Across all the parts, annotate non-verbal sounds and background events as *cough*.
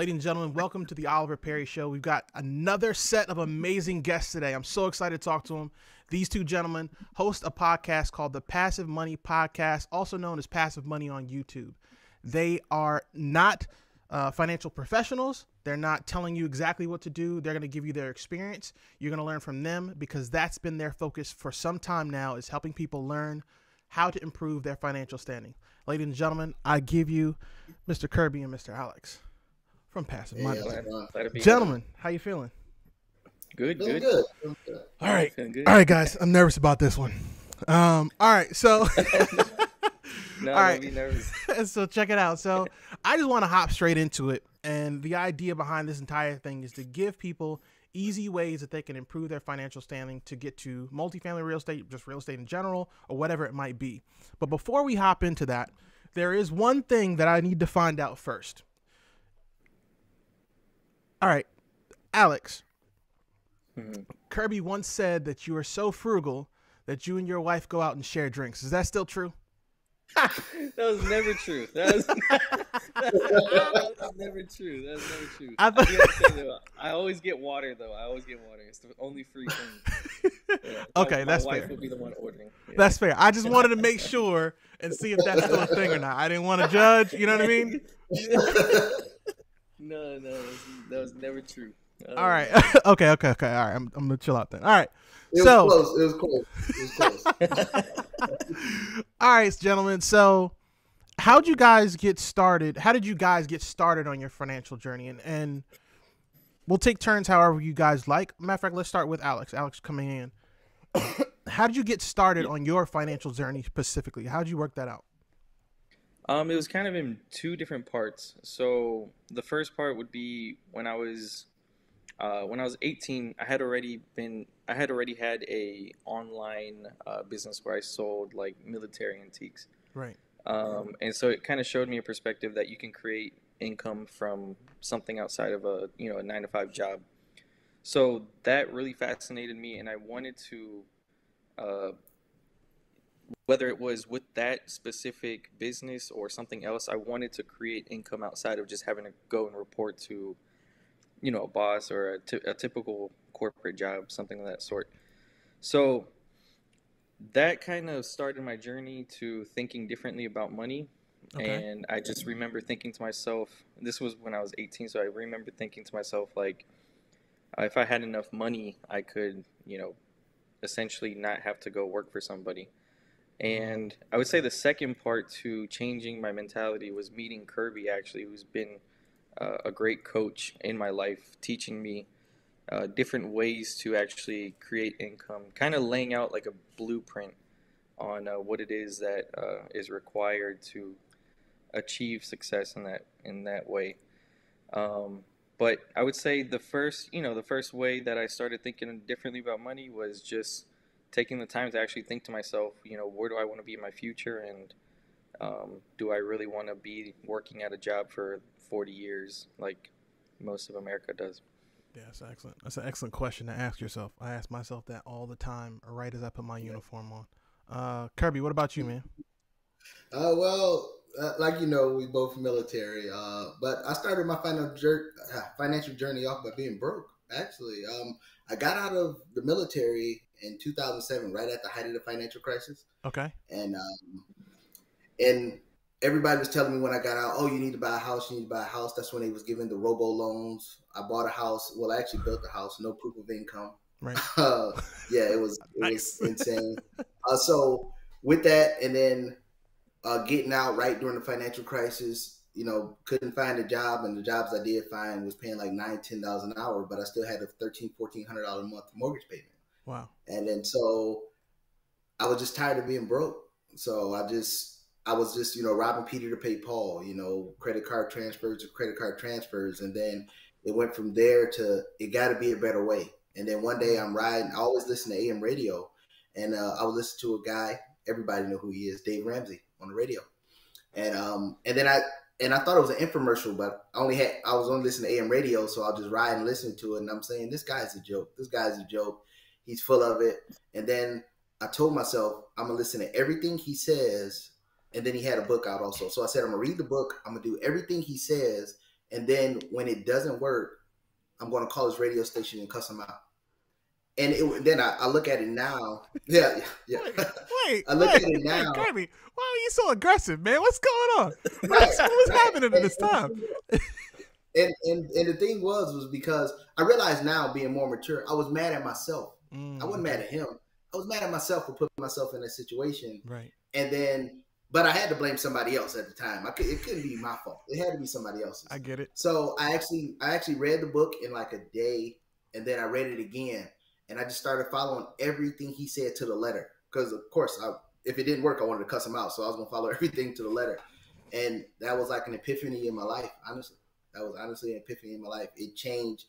Ladies and gentlemen, welcome to the Oliver Perry Show. We've got another set of amazing guests today. I'm so excited to talk to them. These two gentlemen host a podcast called the Passive Money Podcast, also known as Passive Money on YouTube. They are not uh, financial professionals. They're not telling you exactly what to do. They're going to give you their experience. You're going to learn from them because that's been their focus for some time now is helping people learn how to improve their financial standing. Ladies and gentlemen, I give you Mr. Kirby and Mr. Alex from Passive Yeah, Money. glad- glad Gentlemen, how you feeling? good, good. good. Good. All right, good. all right, guys. I'm nervous about this one. Um, all right, so *laughs* *laughs* No, All don't be nervous. *laughs* so check it out. So I just want to hop straight into it. And the idea behind this entire thing is to give people easy ways that they can improve their financial standing to get to multifamily real estate, just real estate in general, or whatever it might be. But before we hop into that, there is one thing that I need to find out first. All right, Alex. Mhm. Kirby once said that you are so frugal that you and your wife go out and share drinks. Is that still true? *laughs* that was never true. That was, *laughs* that was never true. That was never true. I I, thought- do have to say, though, I always get water though. I always get water. It's the only free thing. *laughs* Yeah. Okay, my that's wife fair. will be the one ordering. Yeah. That's fair. I just wanted to make sure and see if that's still a thing or not. I didn't want to judge. You know what I mean? No, no, that was, that was never true. Uh, All right. *laughs* okay. Okay. Okay. All right. I'm, I'm gonna chill out then. All right. It was So- close. It was close. It was close. *laughs* All right, gentlemen. So, how'd you guys get started? How did you guys get started on your financial journey? And and we'll take turns however you guys like. Matter of fact, let's start with Alex. Alex coming in. *coughs* How did you get started on your financial journey specifically? How did you work that out? Um, it was kind of in two different parts. So the first part would be when I was uh, when I was 18. I had already been I had already had a online uh, business where I sold like military antiques. Right. Um, and so it kind of showed me a perspective that you can create income from something outside of a you know a nine to five job. So that really fascinated me, and I wanted to, uh, whether it was with that specific business or something else, I wanted to create income outside of just having to go and report to, you know, a boss or a, a typical corporate job, something of that sort. So that kind of started my journey to thinking differently about money. Okay. And I just remember thinking to myself, this was when I was 18, so I remember thinking to myself, like, if I had enough money, I could, you know, essentially not have to go work for somebody. And I would say the second part to changing my mentality was meeting Kirby, actually, who's been uh, a great coach in my life, teaching me uh, different ways to actually create income, kind of laying out like a blueprint on uh, what it is that uh, is required to achieve success in that in that way. Um, but I would say the first, you know, the first way that I started thinking differently about money was just taking the time to actually think to myself, you know, where do I want to be in my future, and um, do I really want to be working at a job for 40 years like most of America does? Yeah, that's excellent. That's an excellent question to ask yourself. I ask myself that all the time, right as I put my uniform on. Uh, Kirby, what about you, man? Uh, well, uh, like you know, we both military. Uh, but I started my final jour- uh, financial journey off by being broke. Actually, um, I got out of the military in 2007, right at the height of the financial crisis, Okay. and um, and everybody was telling me when I got out, oh, you need to buy a house, you need to buy a house. That's when they was giving the robo loans. I bought a house. Well, I actually built the house, no proof of income. Right. *laughs* Uh, yeah, it was it Nice. was *laughs* insane. Uh, so with that, and then uh, getting out right during the financial crisis, you know, couldn't find a job, and the jobs I did find was paying like nine, ten dollars an hour, but I still had a thirteen, fourteen hundred dollar a month mortgage payment. Wow. And then so I was just tired of being broke. So I just I was just, you know, robbing Peter to pay Paul, you know, credit card transfers to credit card transfers. And then it went from there to it gotta be a better way. And then one day I'm riding, I always listen to AM radio and uh, I would listen to a guy, everybody know who he is, Dave Ramsey on the radio. And um and then I and I thought it was an infomercial, but I only had I was only listening to AM radio, so I'll just ride and listen to it and I'm saying this guy's a joke. This guy's a joke. He's full of it. And then I told myself I'm gonna listen to everything he says, and then he had a book out also. So I said I'm gonna read the book. I'm gonna do everything he says, And then when it doesn't work, I'm going to call his radio station and cuss them out. And it, then I, I, look at it now. *laughs* Yeah, yeah. Wait, *laughs* wait I look wait, at it now. Wait, Kirby, why are you so aggressive, man? What's going on? *laughs* What's, what's happening at this time? And, and and the thing was was because I realized now being more mature, I was mad at myself. Mm, I wasn't mad at him. I was mad at myself for putting myself in that situation. Right. And then, but I had to blame somebody else at the time. I could, it couldn't be my fault. It had to be somebody else's. I get it. So I actually I actually read the book in like a day, and then I read it again, and I just started following everything he said to the letter. Because of course, I, if it didn't work, I wanted to cuss him out, so I was gonna follow *laughs* everything to the letter. And that was like an epiphany in my life. Honestly, that was honestly an epiphany in my life. It changed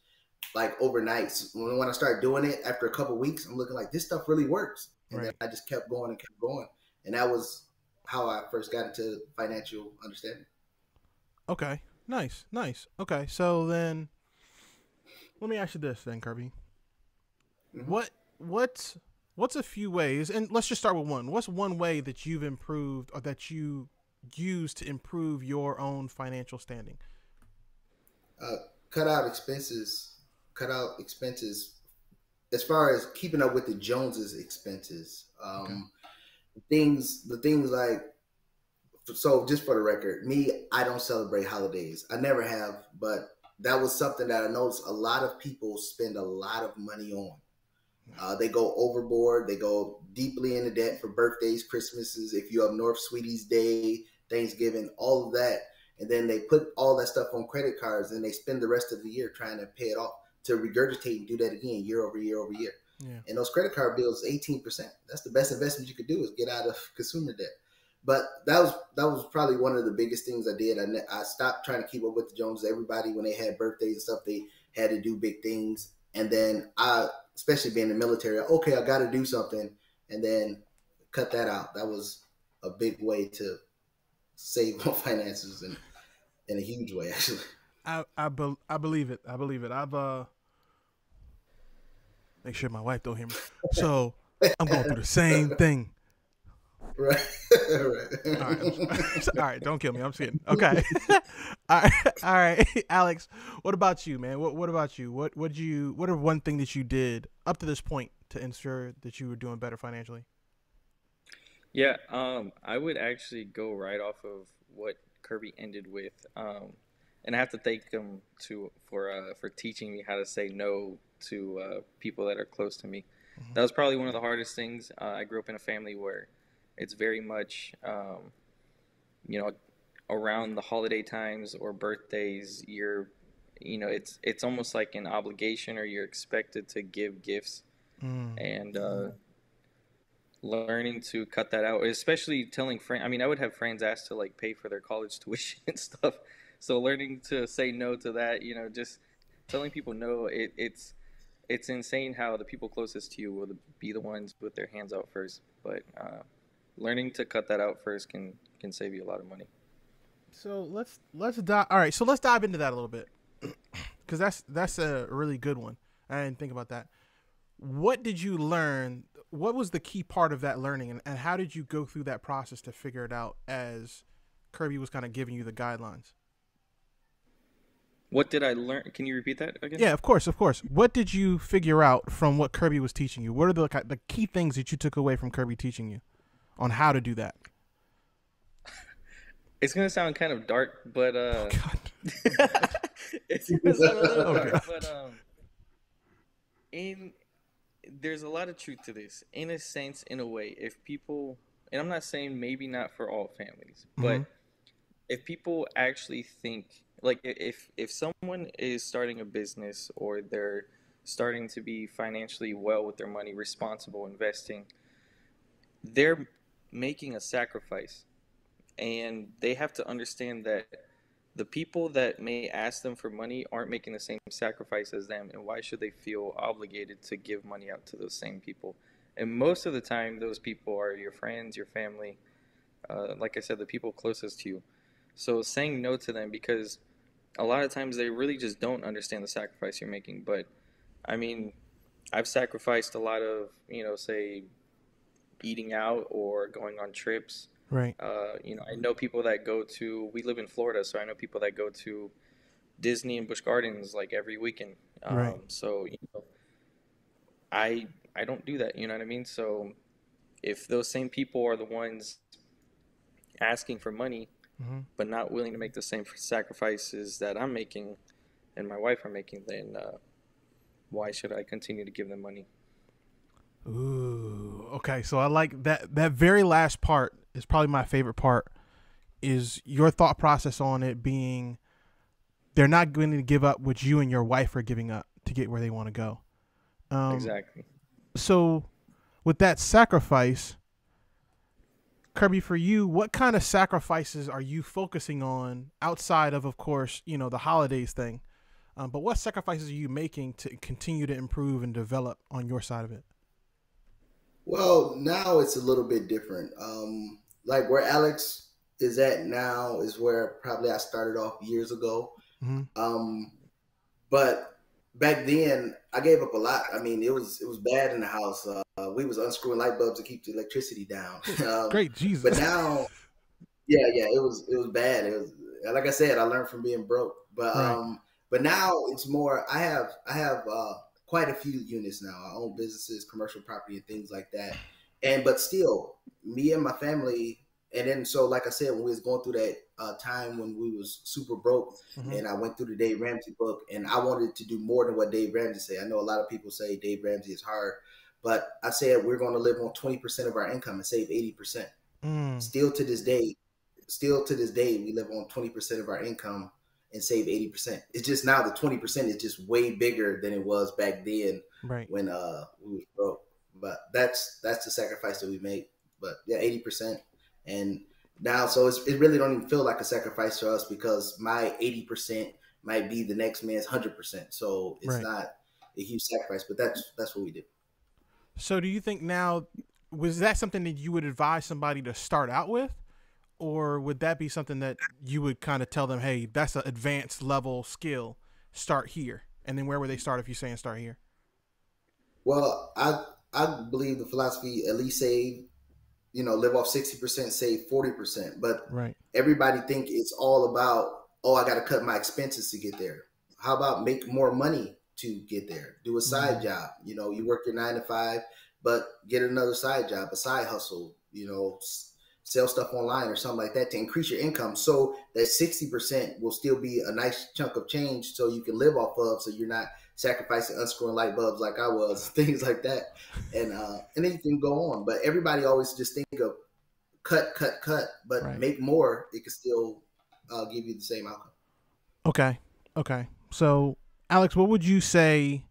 like overnight. So when, when I started doing it after a couple weeks, I'm looking like this stuff really works. And Right. then I just kept going and kept going. And that was how I first got into financial understanding. Okay. Nice. Nice. Okay. So then, let me ask you this then, Kirby. Mhm. What what's what's a few ways, and let's just start with one. What's one way that you've improved or that you use to improve your own financial standing? Uh, cut out expenses. Cut out expenses. As far as keeping up with the Joneses expenses, um, things the things like so just for the record, me, I don't celebrate holidays. I never have, but that was something that I noticed a lot of people spend a lot of money on. Uh, they go overboard. They go deeply into debt for birthdays, Christmases. If you have North Sweeties Day, Thanksgiving, all of that, and then they put all that stuff on credit cards, and they spend the rest of the year trying to pay it off to regurgitate and do that again year over year over year. Yeah. And those credit card bills, eighteen percent. That's the best investment you could do is get out of consumer debt. But that was that was probably one of the biggest things I did. I, I stopped trying to keep up with the Joneses. Everybody when they had birthdays and stuff, they had to do big things. And then I, especially being in the military, okay, I got to do something, and then cut that out. That was a big way to save *laughs* my finances and in a huge way, actually. I I, be, I believe it. I believe it. I've uh make sure my wife don't hear me. So I'm going through the same *laughs* thing. Right, right. All right. *laughs* *laughs* All right. don't kill me. I'm just kidding. Okay. all right, all right, Alex. What about you, man? What What about you? What What you What are one thing that you did up to this point to ensure that you were doing better financially? Yeah, um, I would actually go right off of what Kirby ended with, um, and I have to thank him to for uh, for teaching me how to say no to uh, people that are close to me. Mhm. That was probably one of the hardest things. Uh, I grew up in a family where it's very much, um, you know, around the holiday times or birthdays, you're, you know, it's it's almost like an obligation, or you're expected to give gifts Mm. and uh, learning to cut that out, especially telling friends. I mean, I would have friends ask to like pay for their college *laughs* tuition and stuff. So learning to say no to that, you know, just telling people no, it, it's it's insane how the people closest to you will be the ones with their hands out first. But uh, learning to cut that out first can can save you a lot of money. So let's let's dive. All right, so let's dive into that a little bit *clears throat* because that's that's a really good one. I didn't think about that. What did you learn? What was the key part of that learning, and, and how did you go through that process to figure it out as Kirby was kind of giving you the guidelines? What did I learn? Can you repeat that again? Yeah, of course, of course. What did you figure out from what Kirby was teaching you? What are the the key things that you took away from Kirby teaching you on how to do that? *laughs* It's gonna sound kind of dark, but uh, God. *laughs* it's gonna sound a little *laughs* Okay. dark, but um, in there's a lot of truth to this. In a sense, in a way, if people, and I'm not saying maybe not for all families, but Mhm. If people actually think like if if someone is starting a business or they're starting to be financially well with their money, responsible, investing, they're making a sacrifice. And they have to understand that the people that may ask them for money aren't making the same sacrifice as them. And why should they feel obligated to give money out to those same people? And most of the time those people are your friends your family uh, like i said the people closest to you so saying no to them because a lot of times they really just don't understand the sacrifice you're making but i mean i've sacrificed a lot of you know say eating out or going on trips Right. uh, you know, I know people that go to. We live in Florida, so I know people that go to Disney and Busch Gardens like every weekend. Um, Right. So you know, I I don't do that. You know what I mean? So if those same people are the ones asking for money, Mhm. but not willing to make the same sacrifices that I'm making and my wife are making, then uh, why should I continue to give them money? Ooh, okay. So I like that. That very last part is probably my favorite part. Is your thought process on it being they're not going to give up what you and your wife are giving up to get where they want to go. Um, exactly. So, with that sacrifice, Kirby, for you, what kind of sacrifices are you focusing on outside of, of course, you know, the holidays thing? Um, but what sacrifices are you making to continue to improve and develop on your side of it? Well, now it's a little bit different. Um, like where Alex is at now is where probably I started off years ago. Mhm. Um, but back then I gave up a lot. I mean, it was it was bad in the house. Uh, we was unscrewing light bulbs to keep the electricity down. *laughs* Um, Great, Jesus. but now, yeah, yeah, it was it was bad. It was like I said, I learned from being broke. But Right. um, but now it's more. I have I have uh, quite a few units now. I own businesses, commercial property, and things like that. And but still, me and my family. And then, so like I said, when we was going through that uh, time when we was super broke, Mhm. and I went through the Dave Ramsey book, and I wanted to do more than what Dave Ramsey said. I know a lot of people say Dave Ramsey is hard, but I said we're going to live on twenty percent of our income and save eighty percent Mm, still to this day, still to this day, we live on 20% of our income and save 80%. It's just now the 20% is just way bigger than it was back then right. when uh we was broke. But that's that's the sacrifice that we make. But yeah, 80%. And now so it's, it really don't even feel like a sacrifice to us because my 80% might be the next man's 100%. So it's Right. not a huge sacrifice, but that's that's what we do. So, do you think now was that something that you would advise somebody to start out with, or would that be something that you would kind of tell them, "Hey, that's an advanced level skill. Start here," and then where would they start if you're saying start here? Well, I I believe the philosophy at least save, you know, live off sixty percent, save forty percent. But Right. everybody think it's all about oh, I got to cut my expenses to get there. How about make more money to get there? Do a side Mhm. job. You know, you work your nine to five, but get another side job, a side hustle. You know, s- sell stuff online or something like that to increase your income, so that sixty percent will still be a nice chunk of change, so you can live off of. So you're not sacrificing unscrewing light bulbs like I was, *laughs* things like that, and uh, and then you can go on. But everybody always just think of cut, cut, cut, but Right. make more. It can still uh, give you the same outcome. Okay. Okay. So, Alex, what would you say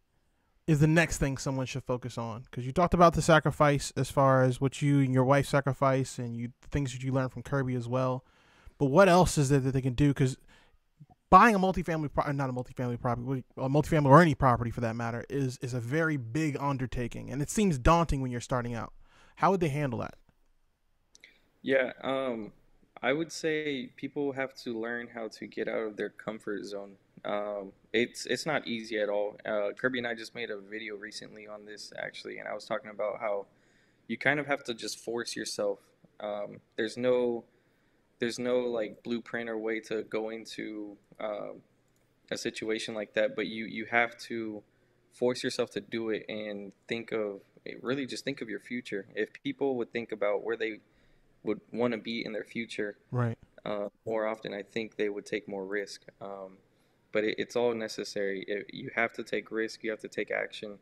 is the next thing someone should focus on? Because you talked about the sacrifice as far as what you and your wife sacrifice and you things that you learned from Kirby as well. But what else is there that they can do? Because buying a multifamily, pro- not a multifamily property, a multifamily or any property for that matter, is is a very big undertaking, and it seems daunting when you're starting out. How would they handle that? Yeah, um, I would say people have to learn how to get out of their comfort zone. Um, it's it's not easy at all. Uh, Kirby and I just made a video recently on this actually, and I was talking about how you kind of have to just force yourself. Um, there's no there's no like blueprint or way to go into um, a situation like that, but you you have to force yourself to do it and think of really just think of your future. If people would think about where they would want to be in their future Right. uh, more often, I think they would take more risk. Um, but it, it's all necessary. It, you have to take risk. You have to take action.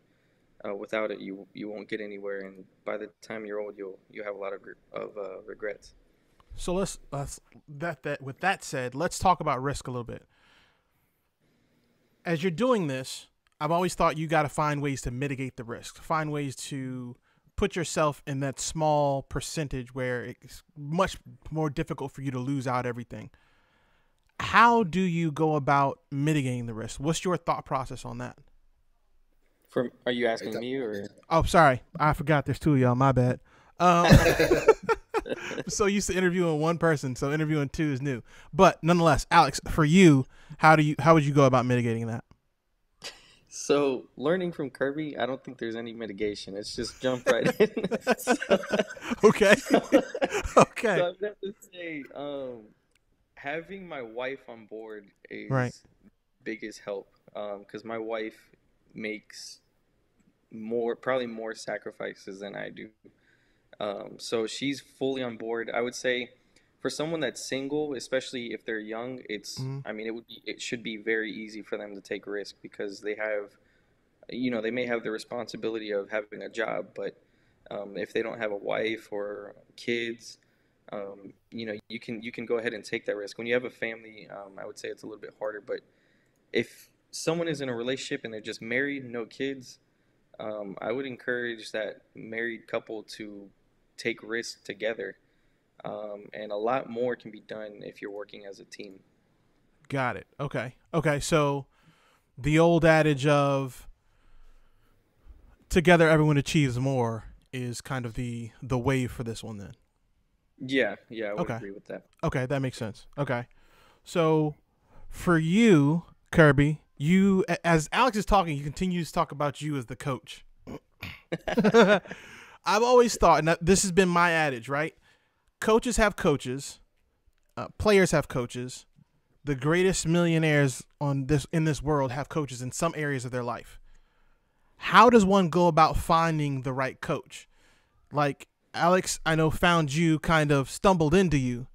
Uh, without it, you you won't get anywhere. And by the time you're old, you'll you have a lot of of uh, regrets. So let's let's that that with that said, let's talk about risk a little bit. As you're doing this, I've always thought you got to find ways to mitigate the risk, find ways to put yourself in that small percentage where it's much more difficult for you to lose out everything. How do you go about mitigating the risk? What's your thought process on that? For are you asking me or? Oh, sorry, I forgot. There's two of y'all. My bad. Um, *laughs* so used to interviewing one person, so interviewing two is new. But nonetheless, Alex, for you, how do you how would you go about mitigating that? So learning from Kirby, I don't think there's any mitigation. It's just jump right *laughs* in. *laughs* so, Okay, okay, So I would have to say, um, having my wife on board is Right. biggest help because my wife makes more, probably more sacrifices than I do. Um, so she's fully on board. I would say for someone that's single, especially if they're young, it's Mhm. I mean it would be it should be very easy for them to take risk because they have you know, they may have the responsibility of having a job, but um, if they don't have a wife or kids, um, you know, you can you can go ahead and take that risk. When you have a family, um, I would say it's a little bit harder. But if someone is in a relationship and they're just married, no kids, um, I would encourage that married couple to take risks together. Um, and a lot more can be done if you're working as a team. Got it. Okay. Okay. So the old adage of together everyone achieves more is kind of the the wave for this one then. Yeah, yeah, I would Okay. agree with that. Okay, that makes sense. Okay. So for you, Kirby, you as Alex is talking, he continues to talk about you as the coach. *laughs* I've always thought, and this has been my adage, right? Coaches have coaches, uh, players have coaches. The greatest millionaires on this in this world have coaches in some areas of their life. How does one go about finding the right coach? Like Alex, I know found you kind of stumbled into you,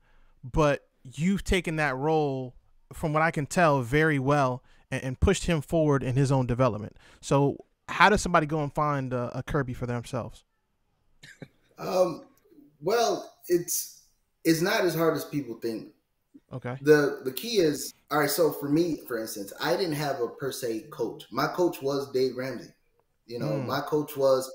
but you've taken that role, from what I can tell, very well and, and pushed him forward in his own development. So, how does somebody go and find a, a Kirby for themselves? Um, well, it's it's not as hard as people think. Okay. the The key is all right. So for me, for instance, I didn't have a per se coach. My coach was Dave Ramsey. You know, Hmm. my coach was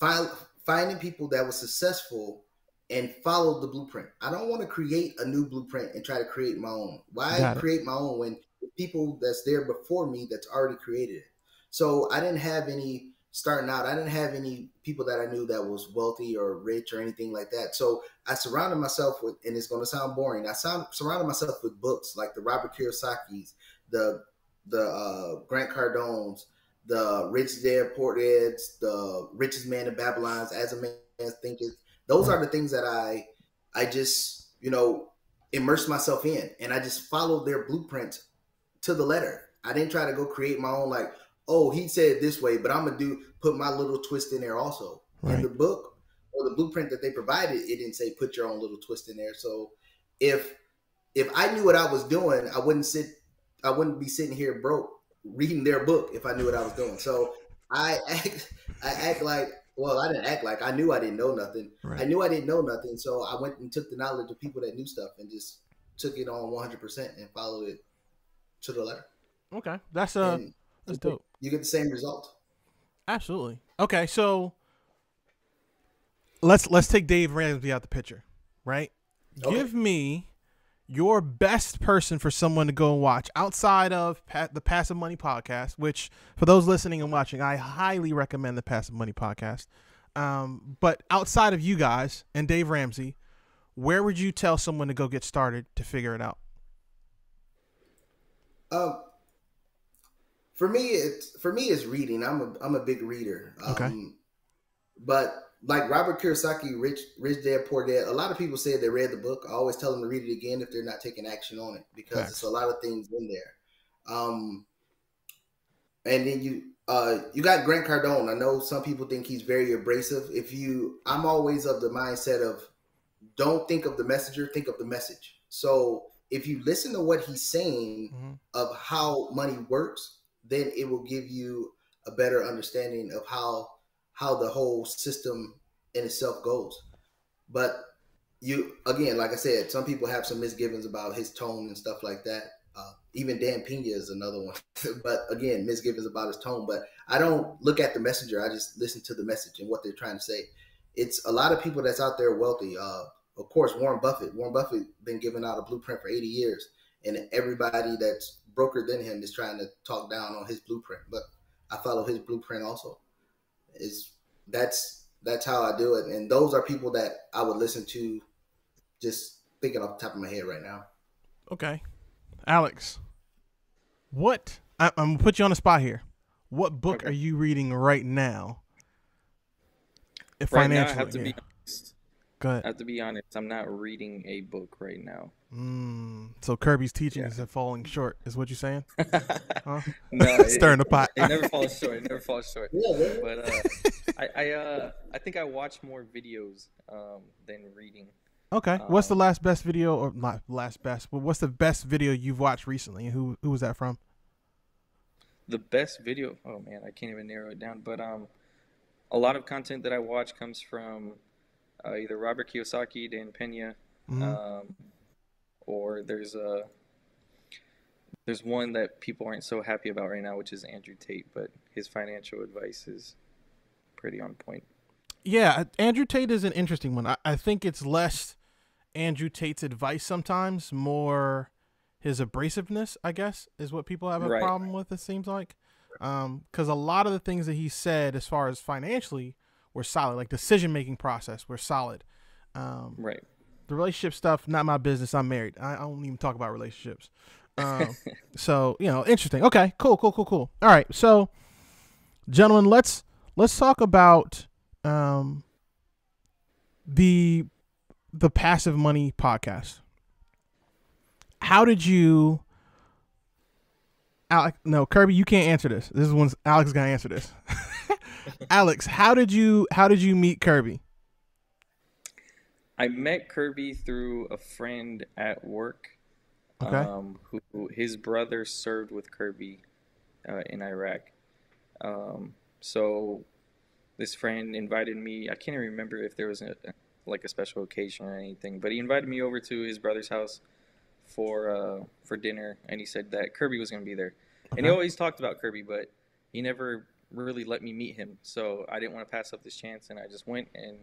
fi- finding people that were successful and followed the blueprint. I don't want to create a new blueprint and try to create my own. Why Got it. create my own when people that's there before me that's already created it? So I didn't have any starting out. I didn't have any people that I knew that was wealthy or rich or anything like that. So I surrounded myself with, and it's going to sound boring. I sound, surrounded myself with books like the Robert Kiyosaki's, the the uh, Grant Cardone's, the Rich Poor Dad's, the Richest Man in Babylon's, As a Man Thinketh. Those are the things that I I just you know immersed myself in, and I just followed their blueprint to the letter. I didn't try to go create my own like, oh, he said it this way, but I'm gonna do put my little twist in there also. In the book or the blueprint that they provided, it didn't say put your own little twist in there. So if if I knew what I was doing, I wouldn't sit I wouldn't be sitting here broke reading their book if I knew what I was doing. So I act I act like well, I didn't act like I knew I didn't know nothing. I knew I didn't know nothing, so I went and took the knowledge of people that knew stuff and just took it on 100% and followed it to the letter. Okay. That's uh and that's dope. you get the same result. Absolutely. Okay, so let's let's take Dave Ramsey out the picture, right? Okay. Give me your best person for someone to go and watch outside of pa- the Passive Money podcast, which for those listening and watching, I highly recommend the Passive Money podcast. Um, but outside of you guys and Dave Ramsey, where would you tell someone to go get started to figure it out? Um, for me, it's for me, it's reading. I'm a I'm a big reader. Um, Okay. But like Robert Kiyosaki, Rich Rich Dad Poor Dad, a lot of people say they read the book. I always tell them to read it again if they're not taking action on it because it's a lot of things in there. Um, and then you uh you got Grant Cardone. I know some people think he's very abrasive. If you, I'm always of the mindset of don't think of the messenger, think of the message. So if you listen to what he's saying Mhm. of how money works, then it will give you a better understanding of how how the whole system in itself goes. But you again, like I said, some people have some misgivings about his tone and stuff like that. Uh, even Dan Pena is another one. *laughs* but again, misgivings about his tone. But I don't look at the messenger. I just listen to the message and what they're trying to say. It's a lot of people that's out there wealthy. Uh, of course, Warren Buffett. Warren Buffett been giving out a blueprint for 80 years, and everybody that's broker than him is trying to talk down on his blueprint. But I follow his blueprint also. Is that's that's how I do it, and those are people that I would listen to. Just thinking off the top of my head right now. Okay, Alex, what? I, I'm gonna put you on the spot here. What book Okay. are you reading right now? If Right now, I financially, have to yeah. be honest. Go ahead. I have to be honest. I'm not reading a book right now. Mm, so Kirby's teachings are falling short, is what you're saying? *laughs* Huh? no, *laughs* Stirring the pot. it never falls short. It never falls short. Yeah, yeah. But uh, *laughs* I I, uh, I think I watch more videos um, than reading. Okay. What's the Um, last best video or not last best, but what's the best video you've watched recently? Who who was that from? The best video. Oh man, I can't even narrow it down. But um, a lot of content that I watch comes from uh, either Robert Kiyosaki, Dan Pena, Mhm. um, or there's a there's one that people aren't so happy about right now, which is Andrew Tate. But his financial advice is pretty on point. Yeah, Andrew Tate is an interesting one. I, I think it's less Andrew Tate's advice sometimes, more his abrasiveness, I guess, is what people have a Right. problem with, it seems like. Because a lot of the things that he said, as far as financially, were solid. Like decision making process were solid. Um, Right. The relationship stuff, not my business. I'm married. I, I don't even talk about relationships. Um, *laughs* so you know, interesting. Okay, cool, cool, cool, cool. All right, so gentlemen, let's let's talk about um, the the passive money podcast. How did you, Alex? No, Kirby, you can't answer this. This is when Alex is gonna answer this. *laughs* Alex, how did you how did you meet Kirby? I met Kirby through a friend at work. Okay. Um, who, who his brother served with Kirby uh, in Iraq. Um, so this friend invited me. I can't even remember if there was a like a special occasion or anything, but he invited me over to his brother's house for uh, for dinner, and he said that Kirby was going to be there. And he always talked about Kirby, but he never really let me meet him. So I didn't want to pass up this chance, and I just went and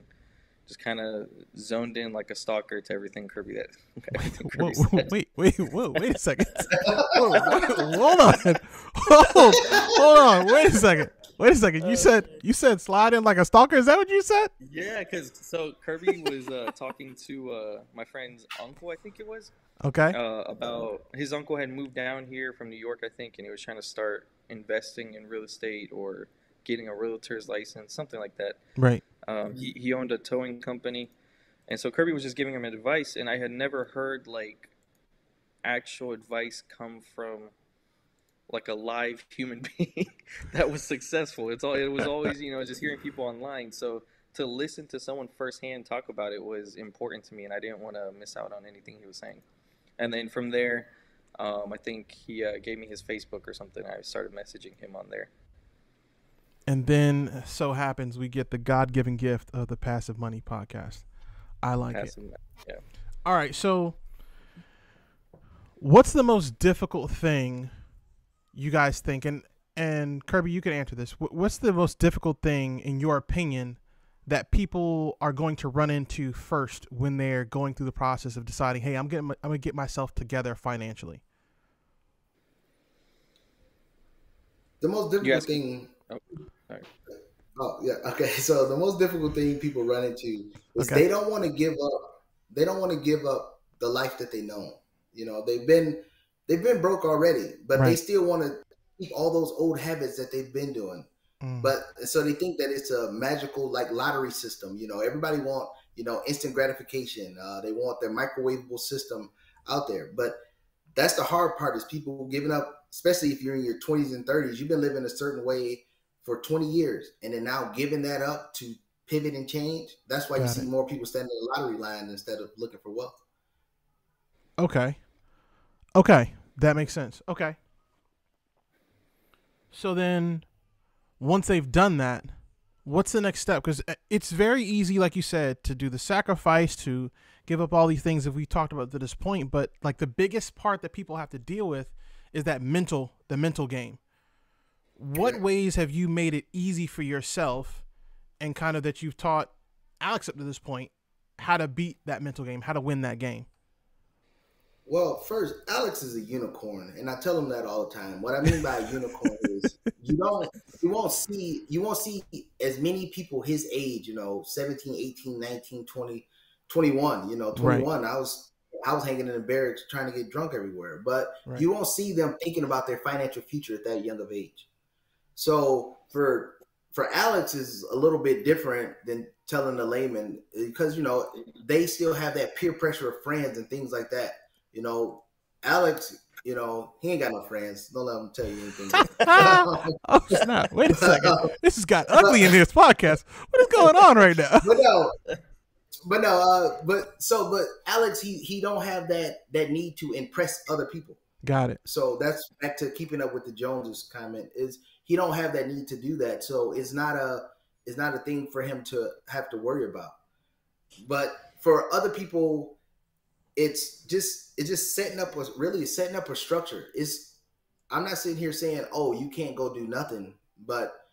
just kind of zoned in like a stalker to everything Kirby that. *laughs* everything Kirby whoa, said. wait, wait, whoa, wait a second. *laughs* Whoa, wait, hold on. Hold, hold on. Wait a second. Wait a second. You said you said slide in like a stalker. Is that what you said? Yeah, because so Kirby was uh, talking to uh, my friend's uncle, I think it was, Okay. uh, about his uncle had moved down here from New York, I think, and he was trying to start investing in real estate or getting a realtor's license, something like that. Right. Um, he, he owned a towing company, and so Kirby was just giving him advice, and I had never heard like actual advice come from like a live *laughs* human being that was successful. It's all it was always you know just hearing people online. So to listen to someone firsthand talk about it was important to me, and I didn't want to miss out on anything he was saying. And then from there, um, I think he uh, gave me his Facebook or something. I started messaging him on there. And then so happens we get the God given gift of the Passive Money podcast. I like it. Yeah. All right. So, what's the most difficult thing you guys think? And and Kirby, you can answer this. What's the most difficult thing, in your opinion, that people are going to run into first when they're going through the process of deciding, "Hey, I'm getting, my, I'm gonna get myself together financially." The most difficult ask- thing. Oh. Yeah. Okay. *laughs* So the most difficult thing people run into is Okay. they don't want to give up. They don't want to give up the life that they know. You know, they've been they've been broke already, but they still want to keep all those old habits that they've been doing. Mm. But so they think that it's a magical like lottery system. You know, everybody want you know instant gratification. Uh, they want their microwavable system out there. But that's the hard part is people giving up, especially if you're in your 20s and 30s. You've been living a certain way for 20 years, and then now giving that up to pivot and change. That's why you Got see it. more people standing in the lottery line instead of looking for wealth. Okay. Okay, that makes sense. Okay. So then, once they've done that, what's the next step? Because eh, it's very easy, like you said, to do the sacrifice, to give up all these things that we talked about to this point. But like the biggest part that people have to deal with is that mental, the mental game. What ways have you made it easy for yourself, and kind of that you've taught Alex up to this point how to beat that mental game, how to win that game? Well, first, Alex is a unicorn, and I tell him that all the time. What I mean by a unicorn *laughs* is you don't you won't see you won't see as many people his age, you know, 17, 18, 19, 20, 21, you know, Right. 21. I was I was hanging in the barracks trying to get drunk everywhere, but Right. you won't see them thinking about their financial future at that young of age. So for for Alex is a little bit different than telling the layman because you know they still have that peer pressure of friends and things like that. You know, Alex, you know, he ain't got no friends. Don't let him tell you anything. *laughs* oh snap! Wait a second. This has got ugly in this podcast. What is going on right now? but no, but no, uh, but so, but Alex, he he don't have that that need to impress other people. Got it. So that's back to keeping up with the Joneses comment. Is he don't have that need to do that. So it's not a it's not a thing for him to have to worry about. But for other people, it's just it's just setting up a really setting up a structure. It's I'm not sitting here saying, oh, you can't go do nothing, but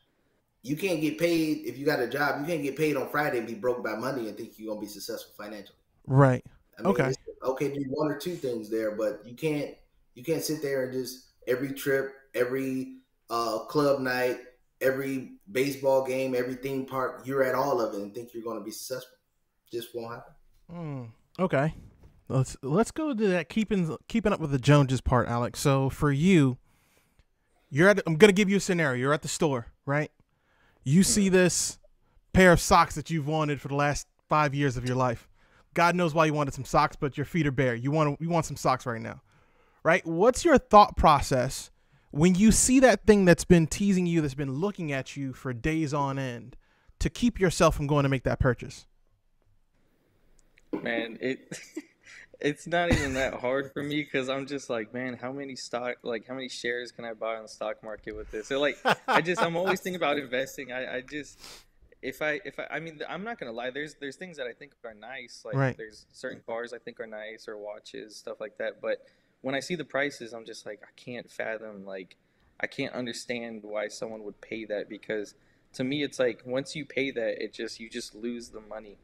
you can't get paid if you got a job. You can't get paid on Friday and be broke by Monday and think you're gonna be successful financially. Right. I mean, okay. Okay, do one or two things there, but you can't you can't sit there and just every trip, every uh, club night, every baseball game, every theme park, you're at all of it and think you're going to be successful. Just won't happen. Mm, okay. Let's let's go to that keeping keeping up with the Joneses part, Alex. So for you, you're at I'm gonna give you a scenario. You're at the store, right? You see mm-hmm. this pair of socks that you've wanted for the last five years of your life. God knows why you wanted some socks, but your feet are bare. You want you want some socks right now, right? What's your thought process when you see that thing that's been teasing you, that's been looking at you for days on end, to keep yourself from going to make that purchase? Man, it *laughs* it's not even that hard for me because I'm just like, man, how many stock, like, how many shares can I buy on the stock market with this? So, like, I just, I'm always thinking about investing. I, I just, if I, if I, I mean, I'm not gonna lie. There's, there's things that I think are nice. Like, right. there's certain cars I think are nice or watches, stuff like that. But when I see the prices, I'm just like, I can't fathom, like, I can't understand why someone would pay that because to me, it's like once you pay that, it just, you just lose the money.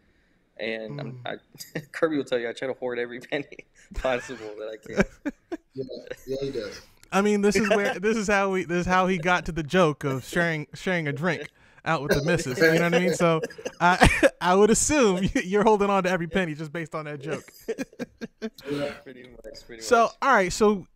And mm. I, *laughs* Kirby will tell you, I try to hoard every *laughs* penny possible that I can. *laughs* yeah, yeah, he does. I mean, this is where this is how we this is how he got to the joke of sharing sharing a drink out with the missus. You know what I mean? So *laughs* I *laughs* I would assume *laughs* you're holding on to every penny just based on that joke. yeah, pretty much. Pretty so much. all right, so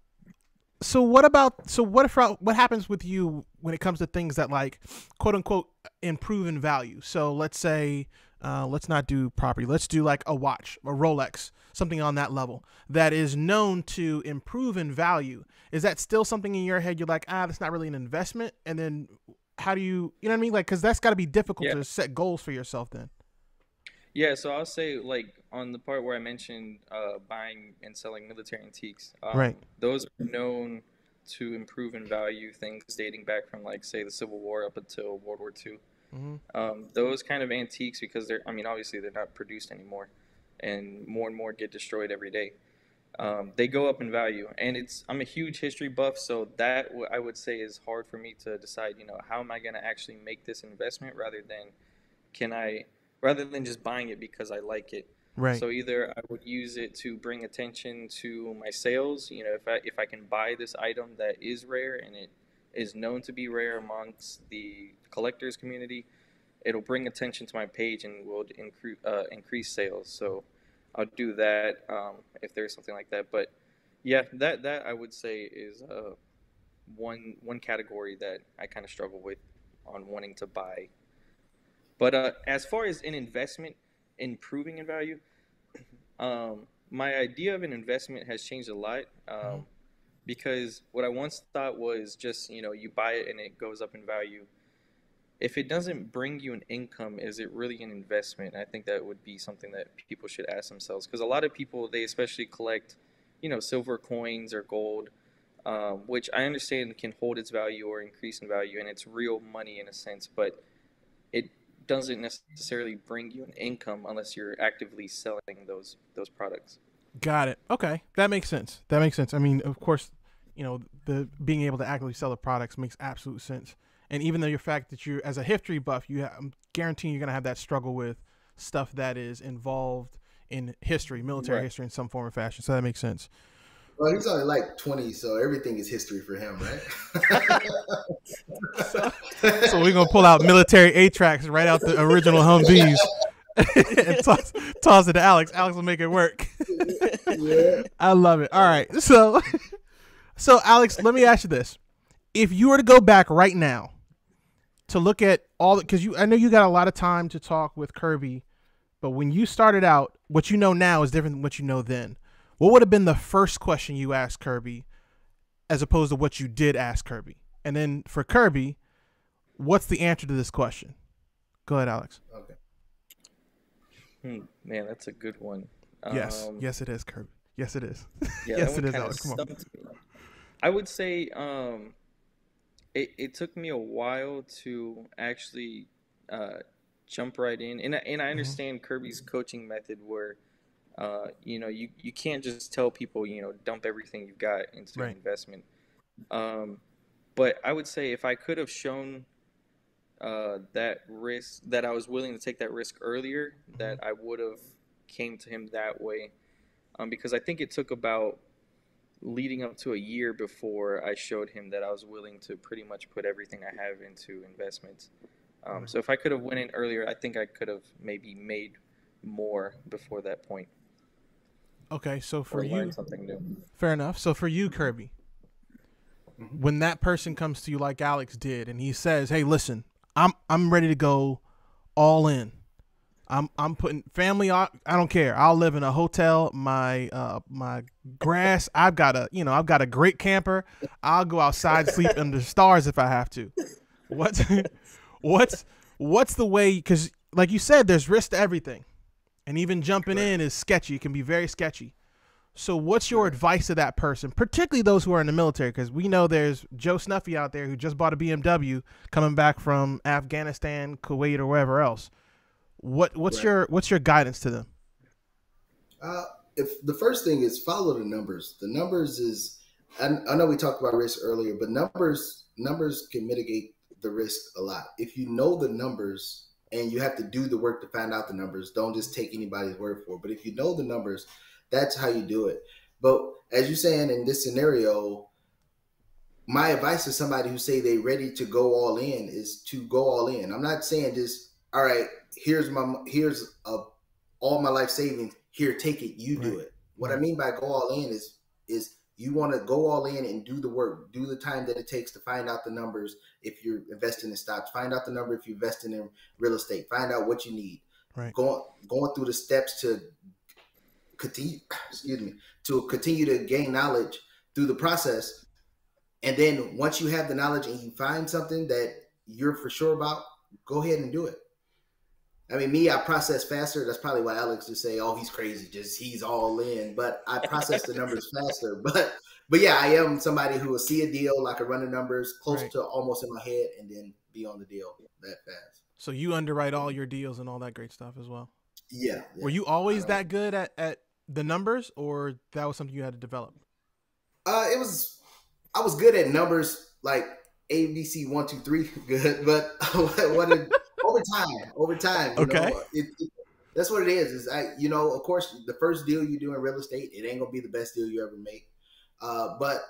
so what about so what if what happens with you when it comes to things that like quote unquote improve in value? So let's say uh, let's not do property. Let's do like a watch, a Rolex, something on that level that is known to improve in value. Is that still something in your head? You're like, ah, that's not really an investment. And then how do you, you know what I mean? Like, because that's got to be difficult yeah. to set goals for yourself then. Yeah, so I'll say like on the part where I mentioned uh, buying and selling military antiques, um, right? Those are known to improve in value. Things dating back from like say the Civil War up until World War II. Mm-hmm. Um, those kind of antiques, because they're, I mean, obviously they're not produced anymore, and more and more get destroyed every day. Um, they go up in value, and it's I'm a huge history buff, so that I would say is hard for me to decide. You know, how am I going to actually make this investment rather than can I rather than just buying it because I like it. Right. So either I would use it to bring attention to my sales. You know, if I if I can buy this item that is rare and it is known to be rare amongst the collectors community, it'll bring attention to my page and will increase uh, increase sales. So I'll do that um, if there's something like that. But yeah, that that I would say is uh, one one category that I kind of struggle with on wanting to buy. But uh, as far as an investment improving in value, *clears throat* um, my idea of an investment has changed a lot. Um, mm-hmm because what I once thought was just you know you buy it and it goes up in value. If it doesn't bring you an income, is it really an investment? I think that would be something that people should ask themselves because a lot of people they especially collect, you know, silver coins or gold, um, which I understand can hold its value or increase in value and it's real money in a sense, but it doesn't necessarily bring you an income unless you're actively selling those those products. Got it. Okay, that makes sense. That makes sense. I mean, of course, you know, the being able to actively sell the products makes absolute sense. And even though your fact that you, as a history buff, you, have, I'm guaranteeing you're gonna have that struggle with stuff that is involved in history, military right. history in some form or fashion. So that makes sense. Well, he's only like 20, so everything is history for him, right? *laughs* so, so, we're gonna pull out military A tracks right out the original Humvees *laughs* *laughs* and toss, toss it to Alex. Alex will make it work. yeah. I love it. All right, so so, Alex, let me ask you this: If you were to go back right now to look at all the because you I know you got a lot of time to talk with Kirby, but when you started out, what you know now is different than what you know then. What would have been the first question you asked Kirby, as opposed to what you did ask Kirby? And then for Kirby, what's the answer to this question? Go ahead, Alex. Okay. Hmm, man, that's a good one. Yes, Um, yes, it is Kirby. Yes, it is. *laughs* Yeah, yes, that it one is, kinda Alex. Come on. I would say um, it, it took me a while to actually uh, jump right in, and I- and Mm-hmm. I understand Kirby's coaching method where. Uh, you know, you, you can't just tell people, you know, dump everything you've got into Right. an investment. Um, but I would say if I could have shown uh, that risk, that I was willing to take that risk earlier, that I would have came to him that way. Um, because I think it took about leading up to a year before I showed him that I was willing to pretty much put everything I have into investments. Um, so if I could have went in earlier, I think I could have maybe made more before that point Okay, so for you, something new. Fair enough. So for you, Kirby, Mhm. when that person comes to you like Alex did, and he says, "Hey, listen, I'm I'm ready to go all in. I'm I'm putting family. I I don't care. I'll live in a hotel. My uh my grass. I've got a you know I've got a great camper. I'll go outside sleep under *laughs* stars if I have to. What's *laughs* what's what's the way? Because like you said, there's risk to everything, and even jumping Right. in is sketchy. It can be very sketchy. So, what's your advice to that person, particularly those who are in the military? Because we know there's Joe Snuffy out there who just bought a BMW coming back from Afghanistan, Kuwait, or wherever else. What what's Right. your what's your guidance to them? Uh, if the first thing is follow the numbers. The numbers is, I, I know we talked about risk earlier, but numbers numbers can mitigate the risk a lot. If you know the numbers and you have to do the work to find out the numbers, don't just take anybody's word for it. But if you know the numbers, that's how you do it. But as you're saying in this scenario, my advice to somebody who say they ready to go all in is to go all in. I'm not saying just all right. Here's my here's a all my life savings. Here, take it. You do it. What I mean by go all in is is you want to go all in and do the work, do the time that it takes to find out the numbers. If you're investing in stocks, find out the number. If you're investing in real estate, find out what you need. Right. Going going through the steps to continue. *sighs* Excuse me. To continue to gain knowledge through the process, and then once you have the knowledge and you find something that you're for sure about, go ahead and do it. I mean, me, I process faster. That's probably why Alex just say, "Oh, he's crazy. Just he's all in." But I process the numbers *laughs* faster. But but yeah, I am somebody who will see a deal, I can run the numbers close Right. to almost in my head, and then be on the deal that fast. So you underwrite all your deals and all that great stuff as well. Yeah. yeah. Were you always that good at, at the numbers, or that was something you had to develop? Uh, it was I was good at numbers like A B C one two three *laughs* good, but *laughs* what it, over time, over time, you Okay. know, it, it, that's what it is. Is I you know of course the first deal you do in real estate it ain't gonna be the best deal you ever make, uh, but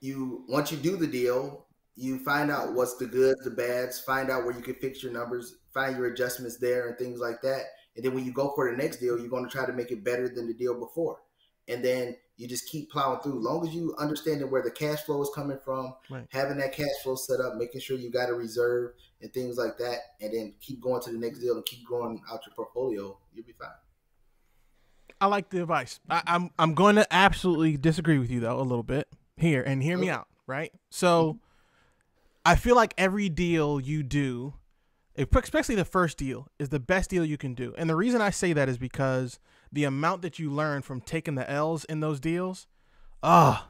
you once you do the deal you find out what's the goods the bads find out where you can fix your numbers find your adjustments there and things like that and then when you go for the next deal you're going to try to make it better than the deal before and then you just keep plowing through. long as you understanding where the cash flow is coming from, Right. having that cash flow set up, making sure you got a reserve and things like that, and then keep going to the next deal and keep growing out your portfolio, you'll be fine. I like the advice. I, I'm I'm going to absolutely disagree with you though a little bit here, and hear me out. Right. So, I feel like every deal you do, especially the first deal, is the best deal you can do. And the reason I say that is because the amount that you learn from taking the L's in those deals, ah,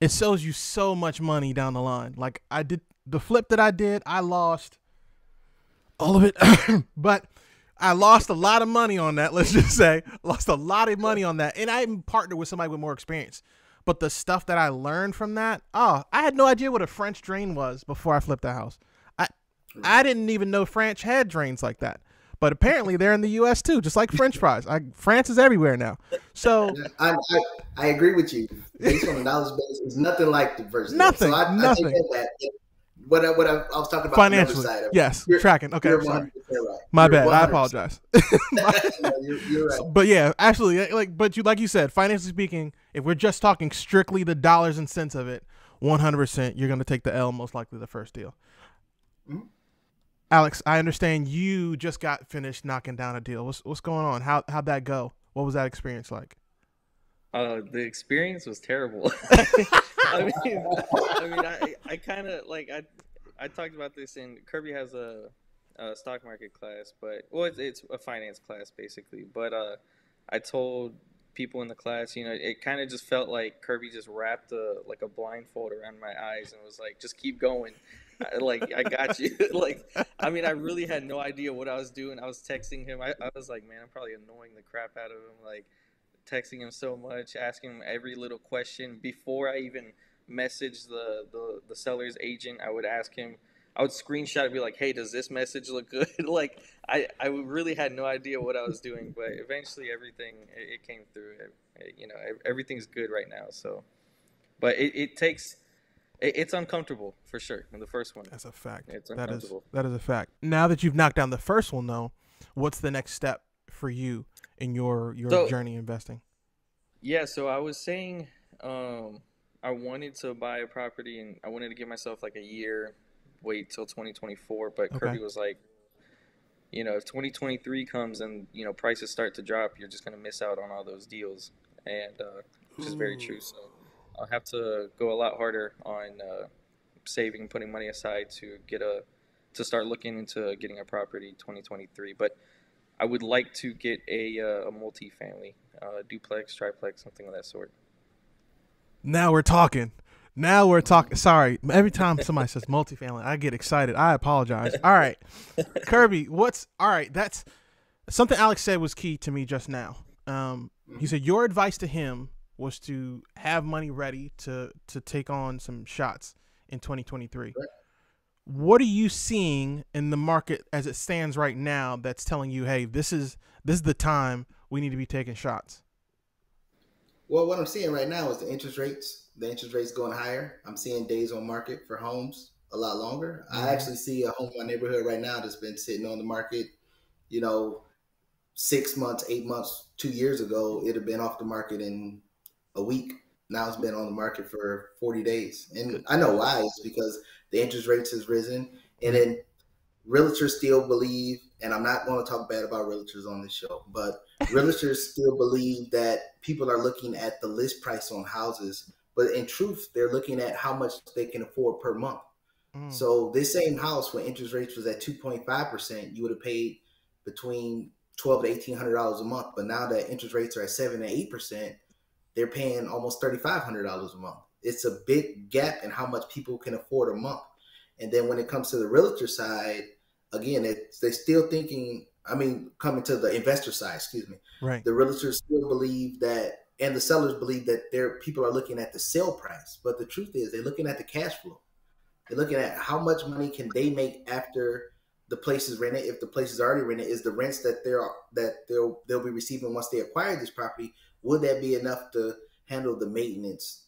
it saves you so much money down the line. Like I did the flip that I did, I lost all of it, *coughs* but I lost a lot of money on that. *laughs* Let's just say lost a lot of money on that, and I partnered with somebody with more experience. But the stuff that I learned from that, oh, I had no idea what a French drain was before I flipped the house. I I didn't even know French had drains like that. But apparently they're in the U.S. too, just like French fries. I, France is everywhere now. So I, I, I agree with you. Based on the knowledge base, it's nothing like the first. Nothing, So I, nothing. I take that. What I, what I, I was talking about financially, side of yes, You're- tracking. Okay, you're sorry. right. My You're bad. I 100%. apologize. *laughs* No, you're, right. but yeah, absolutely. Like, but you, like you said, financially speaking, if we're just talking strictly the dollars and cents of it, 100%, you're going to take the L most likely the first deal. Alex, I understand you just got finished knocking down a deal. What's what's going on? How how'd that go? What was that experience like? Uh, the experience was terrible. *laughs* I mean, I mean, I, I kind of like I, I talked about this in Kirby has a, a stock market class, but well, it's, it's, a finance class basically. But uh, I told people in the class, you know, it kind of just felt like Kirby just wrapped a like a blindfold around my eyes and was like, just keep going. Like I got you. *laughs* like I mean, I really had no idea what I was doing. I was texting him. I, I was like, man, I'm probably annoying the crap out of him. Like texting him so much, asking him every little question before I even message the, the, the seller's agent. I would ask him, I would screenshot and be like, hey, does this message look good? *laughs* like, I, I really had no idea what I was doing, but eventually everything, it, it came through. It, it, you know, everything's good right now. So, but it, it takes, it's uncomfortable for sure. In the first one, that's a fact. It's uncomfortable. That is, that is a fact. Now that you've knocked down the first one, though, what's the next step for you in your your so, journey investing? Yeah, so I was saying um, I wanted to buy a property and I wanted to give myself like a year, wait till 2024. But okay. Kirby was like, you know, if 2023 comes and you know prices start to drop, you're just gonna miss out on all those deals, and uh, which is very true. So I'll have to go a lot harder on uh, saving, putting money aside to get a to start looking into getting a property 2023. But I would like to get a, uh, a multi-family, uh, duplex, triplex, something of that sort. Now we're talking. Now we're talking. Sorry, every time somebody says multifamily, I get excited. I apologize. All right, Kirby, what's all right? That's something Alex said was key to me just now. Um, he said your advice to him was to have money ready to to take on some shots in 2023. Right what are you seeing in the market as it stands right now that's telling you, hey, this is this is the time we need to be taking shots? Well, what I'm seeing right now is the interest rates. The interest rates going higher. I'm seeing days on market for homes a lot longer. Mm-hmm. I actually see a home in my neighborhood right now that's been sitting on the market, you know, six months, eight months, two years ago, it'd have been off the market in a week. Now it's been on the market for 40 days. And I know why. It's because the interest rates has risen. And then realtors still believe, and I'm not going to talk bad about realtors on this show, but *laughs* realtors still believe that people are looking at the list price on houses. But in truth, they're looking at how much they can afford per month. Mm. So this same house, when interest rates was at 2.5%, you would have paid between twelve to eighteen hundred dollars a month. But now that interest rates are at seven to eight percent, they're paying almost thirty five hundred dollars a month. It's a big gap in how much people can afford a month. And then when it comes to the realtor side, again, they're still thinking. I mean, coming to the investor side, excuse me. Right. The realtors still believe that, and the sellers believe that their people are looking at the sale price. But the truth is, they're looking at the cash flow. They're looking at how much money can they make after the place is rented. If the place is already rented, is the rents that they're that they'll they'll be receiving once they acquire this property would that be enough to handle the maintenance,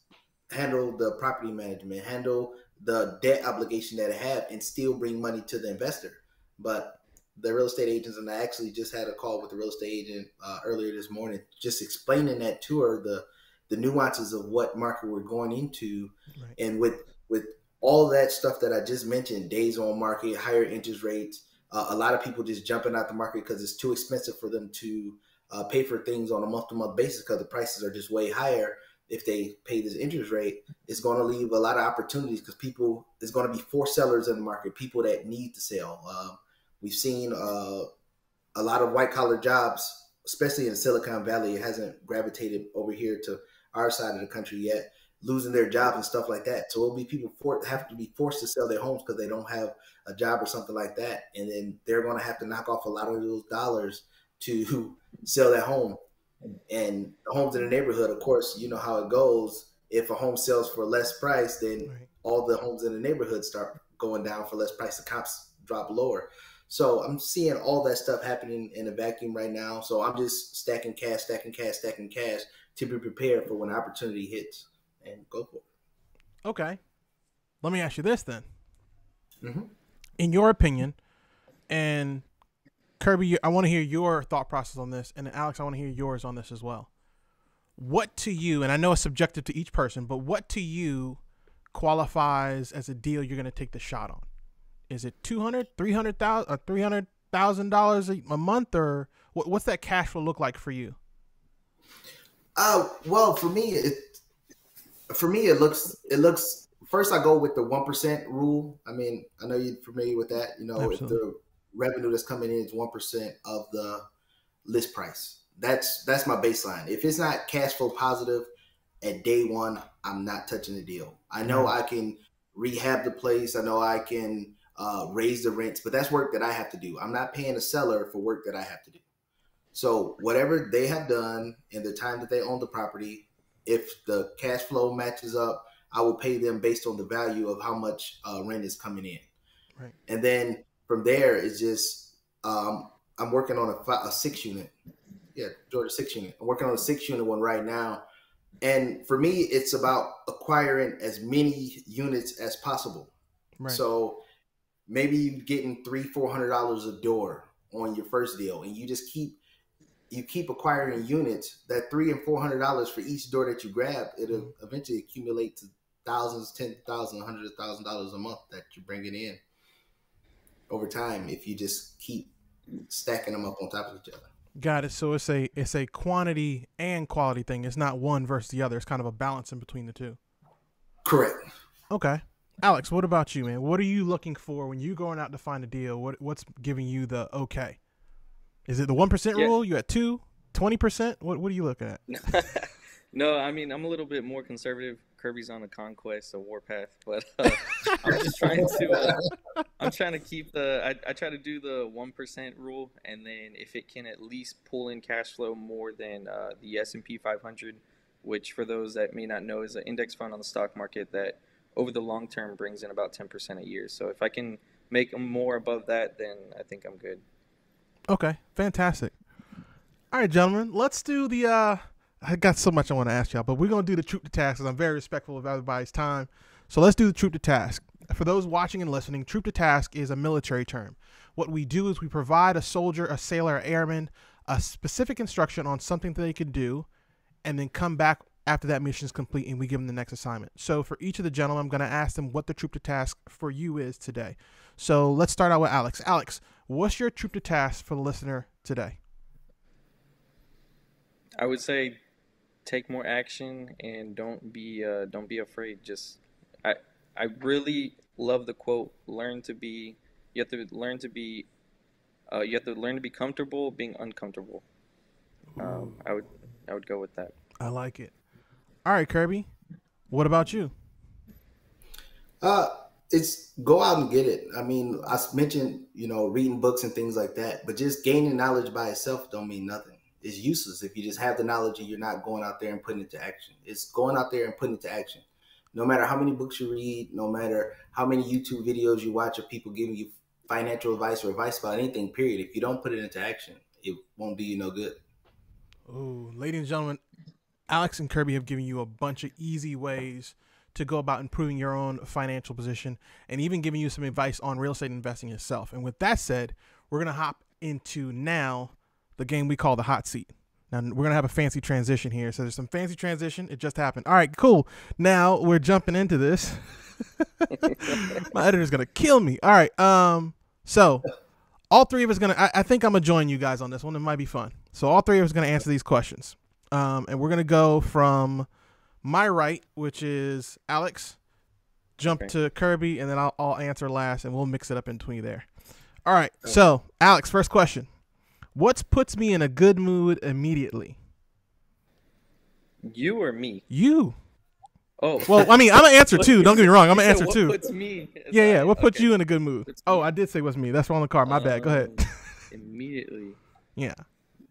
handle the property management, handle the debt obligation that I have, and still bring money to the investor? But the real estate agents, and I actually just had a call with the real estate agent uh, earlier this morning, just explaining that to her the the nuances of what market we're going into, right. and with with all that stuff that I just mentioned, days on market, higher interest rates, uh, a lot of people just jumping out the market because it's too expensive for them to uh, pay for things on a month to month basis because the prices are just way higher. If they pay this interest rate, it's going to leave a lot of opportunities because people there's going to be four sellers in the market, people that need to sell. Um, we've seen uh, a lot of white collar jobs, especially in Silicon Valley. It hasn't gravitated over here to our side of the country yet, losing their jobs and stuff like that. So it'll be people for, have to be forced to sell their homes because they don't have a job or something like that, and then they're going to have to knock off a lot of those dollars to sell that home. And the homes in the neighborhood, of course, you know how it goes. If a home sells for less price, then right. all the homes in the neighborhood start going down for less price. The comps drop lower. So I'm seeing all that stuff happening in a vacuum right now. So I'm just stacking cash, stacking cash, stacking cash to be prepared for when opportunity hits and go for it. Okay. Let me ask you this then. Mm-hmm. In your opinion, and Kirby, I want to hear your thought process on this, and Alex, I want to hear yours on this as well. What to you, and I know it's subjective to each person, but what to you qualifies as a deal you're going to take the shot on is it 200 300000 or $300000 a month or what, what's that cash flow look like for you uh well for me it for me it looks it looks first i go with the 1% rule i mean i know you're familiar with that you know Absolutely. if the revenue that's coming in is 1% of the list price that's that's my baseline if it's not cash flow positive at day one i'm not touching the deal i know i can rehab the place i know i can uh, raise the rents, but that's work that I have to do. I'm not paying a seller for work that I have to do. So whatever they have done in the time that they own the property, if the cash flow matches up, I will pay them based on the value of how much uh, rent is coming in. Right. And then from there, it's just um, I'm working on a, a six unit. Yeah, Georgia six unit. I'm working on a six unit one right now. And for me, it's about acquiring as many units as possible. Right. So maybe you're getting three, four hundred dollars a door on your first deal, and you just keep you keep acquiring units. That three and four hundred dollars for each door that you grab, it'll eventually accumulate to thousands, ten thousand, hundreds of dollars a month that you're bringing in over time if you just keep stacking them up on top of each other. Got it. So it's a it's a quantity and quality thing. It's not one versus the other. It's kind of a balance in between the two. Correct. Okay. Alex, what about you, man? What are you looking for when you going out to find a deal? What what's giving you the okay? Is it the one percent yeah. rule? You at two? 20 percent? What what are you looking at? *laughs* no, I mean I'm a little bit more conservative. Kirby's on a conquest, a warpath, *laughs* but uh, I'm just trying to. Uh, I'm trying to keep the. I, I try to do the one percent rule, and then if it can at least pull in cash flow more than uh, the S and P 500, which for those that may not know is an index fund on the stock market that over the long term brings in about 10% a year. So if I can make more above that, then I think I'm good. Okay, fantastic. All right, gentlemen, let's do the. I got so much I want to ask y'all, but we're gonna do the troop to task because I'm very respectful of everybody's time. So let's do the troop to task. For those watching and listening, troop to task is a military term. What we do is we provide a soldier, a sailor, an airman a specific instruction on something that they can do, and then come back after that mission is complete and we give them the next assignment. So for each of the gentlemen, I'm going to ask them what the troop to task for you is today. So let's start out with Alex. Alex, what's your troop to task for the listener today? I would say take more action and don't be uh, don't be afraid. Just I I really love the quote. Learn to be. You have to learn to be. Uh, you have to learn to be comfortable being uncomfortable. Um, I would I would go with that. I like it. All right, Kirby. What about you? Uh, it's go out and get it. I mean, I mentioned you know reading books and things like that, but just gaining knowledge by itself don't mean nothing. It's useless if you just have the knowledge and you're not going out there and putting it to action. It's going out there and putting it to action. No matter how many books you read, no matter how many YouTube videos you watch of people giving you financial advice or advice about anything, period, if you don't put it into action, it won't do you no good. Oh, ladies and gentlemen, Alex and Kirby have given you a bunch of easy ways to go about improving your own financial position and even giving you some advice on real estate investing yourself. And with that said, we're going to hop into now the game we call the hot seat. Now we're going to have a fancy transition here. So there's some fancy transition. It just happened. All right, cool. Now we're jumping into this. *laughs* My editor's going to kill me. All right. Um so all three of us going to I, I think I'm going to join you guys on this one. It might be fun. So all three of us going to answer these questions. Um, and we're gonna go from my right, which is Alex, jump okay. to Kirby, and then I'll, I'll answer last, and we'll mix it up in between there. All right. So, Alex, first question: What puts me in a good mood immediately? You or me? You. Oh. Well, I mean, I'm gonna answer too. Don't get me wrong. I'm gonna *laughs* answer too. What puts me? Yeah, yeah. What puts okay. you in a good mood? Oh, I did say what's me. That's on the card. My um, bad. Go ahead. Um, *laughs* immediately. Yeah.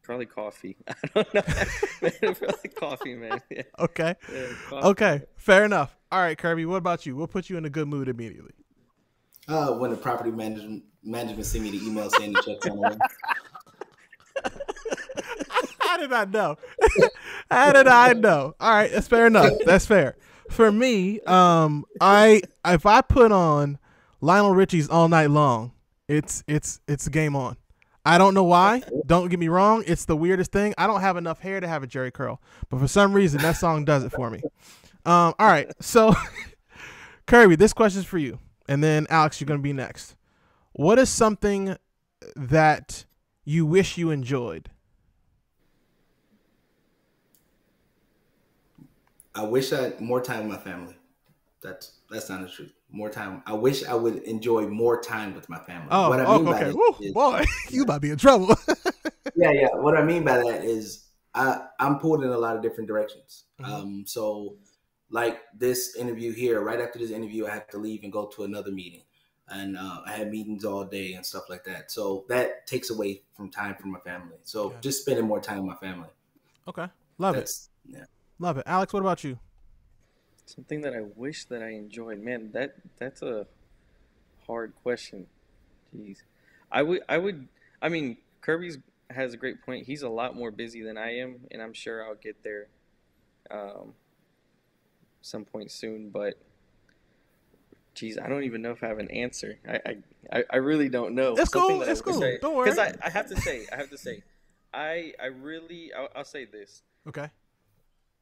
Probably coffee. *laughs* I don't know. Probably coffee, man. Yeah. Okay. Yeah, coffee. Okay. Fair enough. All right, Kirby. What about you? What puts you in a good mood immediately? Uh, when the property management management send me the email saying the check's on the way. *laughs* How did I know? *laughs* How did I know? All right, that's fair enough. That's fair. For me, um, I if I put on Lionel Richie's all night long, it's it's it's game on. I don't know why. Don't get me wrong. It's the weirdest thing. I don't have enough hair to have a Jheri curl, but for some reason that song does it for me. Um, all right, so *laughs* Kirby, this question's for you, and then Alex, you're gonna be next. What is something that you wish you enjoyed? I wish I had more time with my family. That's that's not the truth. More time. I wish I would enjoy more time with my family. Oh, what I oh, mean by okay. that Woo, is- boy, *laughs* you might be in trouble. *laughs* yeah, yeah. What I mean by that is I I'm pulled in a lot of different directions. Mhm. Um, so like this interview here, right after this interview, I have to leave and go to another meeting, and uh, I had meetings all day and stuff like that. So that takes away from time from my family. So Yeah. just spending more time with my family. okay, love it, yeah. love it. Alex, what about you? Something that I wish that I enjoyed. Man, that that's a hard question. Jeez. I would I would I mean, Kirby's has a great point. He's a lot more busy than I am, and I'm sure I'll get there um some point soon, but Geez, I don't even know if I have an answer. I I, I- really don't know. It's Something cool, that I it's cool. I- Don't worry. Because I, I have to say, I have to say, I I really I'll, I'll say this. Okay,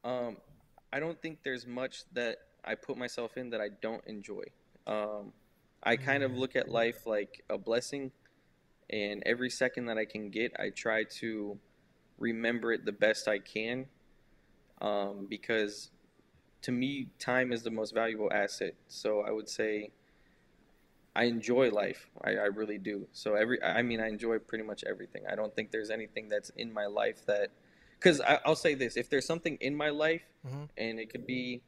Um, I don't think there's much that I put myself in that I don't enjoy. Um, I kind of look at life like a blessing, and every second that I can get, I try to remember it the best I can. Um, because to me, time is the most valuable asset. So I would say I enjoy life. I, I really do. So every, I mean, I enjoy pretty much everything. I don't think there's anything that's in my life that, because I'll say this: if there's something in my life, Mhm. and it could be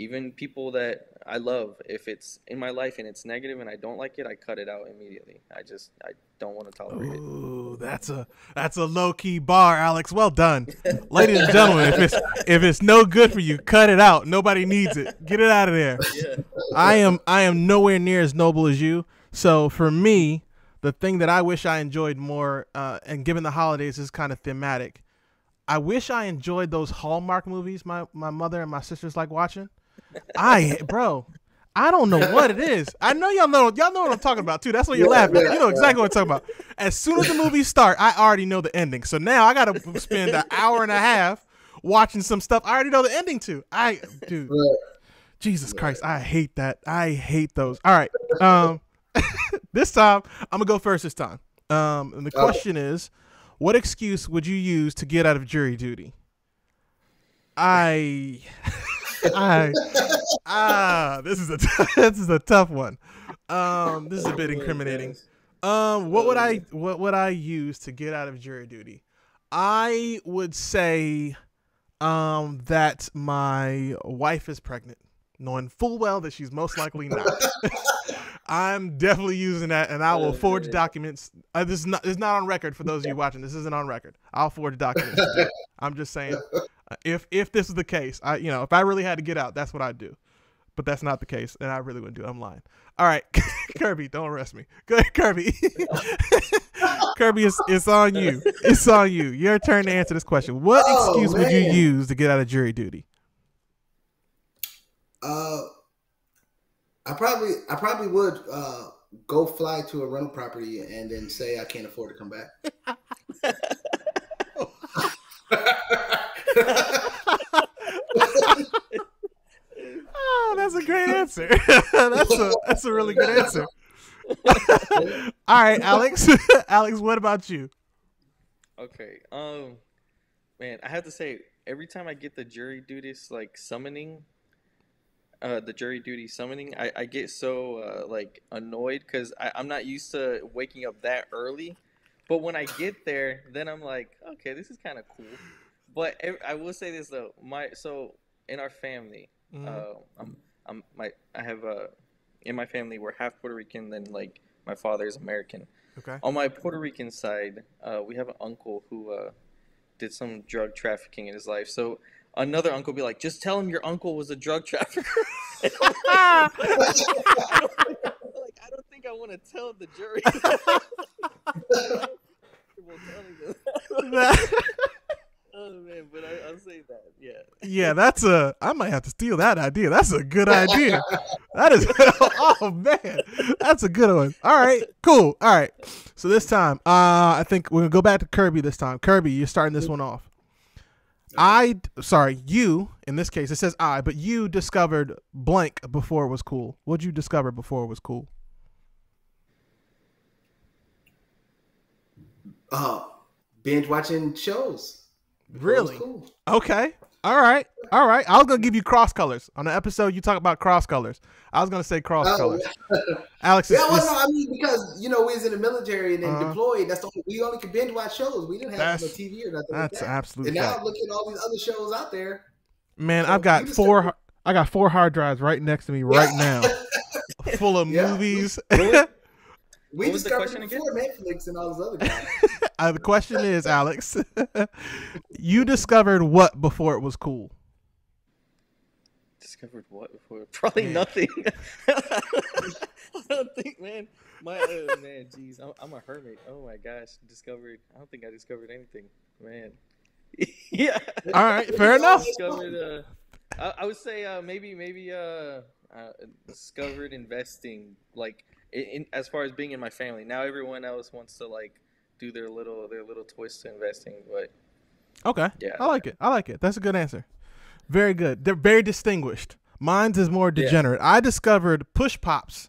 even people that I love, if it's in my life and it's negative and I don't like it, I cut it out immediately. I just, I don't want to tolerate it. Ooh, that's a that's a low key bar, Alex. Well done, *laughs* ladies and gentlemen. If it's if it's no good for you, cut it out. Nobody needs it. Get it out of there. *laughs* Yeah. I am I am nowhere near as noble as you. So for me, the thing that I wish I enjoyed more, uh, and given the holidays is kind of thematic. I wish I enjoyed those Hallmark movies my my mother and my sisters like watching. I bro, I don't know what it is. I know y'all know y'all know what I'm talking about too. That's what you're Yeah, laughing. at. yeah, You know exactly what I'm talking about. As soon as the movies start, I already know the ending. So now I gotta spend an hour and a half watching some stuff I already know the ending to. I dude. Jesus Christ, I hate that. I hate those. All right. Um *laughs* this time I'm gonna go first this time. Um and the question is, what excuse would you use to get out of jury duty? I *laughs* I ah this is a *laughs* this is a tough one. Um this is a bit incriminating. Um, what would I what would I use to get out of jury duty? I would say um that my wife is pregnant, knowing full well that she's most likely not. *laughs* I'm definitely using that, and I will forge documents. Uh, this is not this is not on record for those of you *laughs* watching. This isn't on record. I'll forge documents. to do it. I'm just saying, if if this is the case, I you know if I really had to get out, that's what I'd do. But that's not the case, and I really wouldn't do it. I'm lying. All right, *laughs* Kirby, don't arrest me. Go *laughs* ahead, Kirby. *laughs* Kirby, it's, it's on you. It's on you. Your turn to answer this question. What Oh, excuse would you use to get out of jury duty? Uh, I probably I probably would uh, go fly to a rental property and then say I can't afford to come back. Oh, that's a great answer. *laughs* that's a that's a really good answer. *laughs* All right, Alex. *laughs* Alex, what about you? Okay. Um, man, I have to say, every time I get the jury duties like summoning, uh, the jury duty summoning, I, I get so uh, like annoyed because I'm not used to waking up that early. But when I get there, then I'm like, okay, this is kind of cool. But ev- I will say this though, my so in our family, Mhm. uh, I'm, I'm my I have uh, in my family we're half Puerto Rican, then like my father is American. Okay. On my Puerto Rican side, uh, we have an uncle who uh, did some drug trafficking in his life. So another uncle be like, just tell him your uncle was a drug trafficker. Like, I don't, like, I don't think I want to tell the jury. *laughs* *laughs* *laughs* Well, telling them. oh man, but I, I'll say that. Yeah. yeah, that's a. I might have to steal that idea. That's a good idea. That is. *laughs* oh man, that's a good one. All right, cool. All right. So this time, uh, I think we're gonna go back to Kirby this time. Kirby, you're starting this one off. I sorry, you in this case it says I, but you discovered blank before it was cool. What'd you discover before it was cool? Uh, binge watching shows. Really? Cool. Okay. All right. All right. I was gonna give you cross colors on the episode. You talk about cross colors. I was gonna say cross oh, colors. *laughs* Alex. Yeah. Well, no. I mean, because you know we was in the military and then uh, deployed. That's the only, we only could binge watch shows. We didn't have no TV or nothing. That's like that. absolutely. And now I'm looking at all these other shows out there. Man, so I've got four. I got four hard drives right next to me right now, *laughs* full of yeah. movies. *laughs* We what was the question again? Netflix and all those other guys. *laughs* uh, the question is, Alex, *laughs* you discovered what before it was cool? Discovered what before? *laughs* Probably yeah. nothing. I don't think, man. My oh man, jeez, I'm, I'm, a hermit. Oh my gosh, discovered. I don't think I discovered anything, man. yeah. All right, fair enough. Discovered. Uh, I, I, would say uh, maybe maybe uh, uh, discovered investing like in, as far as being in my family. Now everyone else wants to like do their little their little twist to investing, but okay, yeah, I like it. I like it. That's a good answer. Very good. They're very distinguished. Mine's is more degenerate. Yeah. I discovered push pops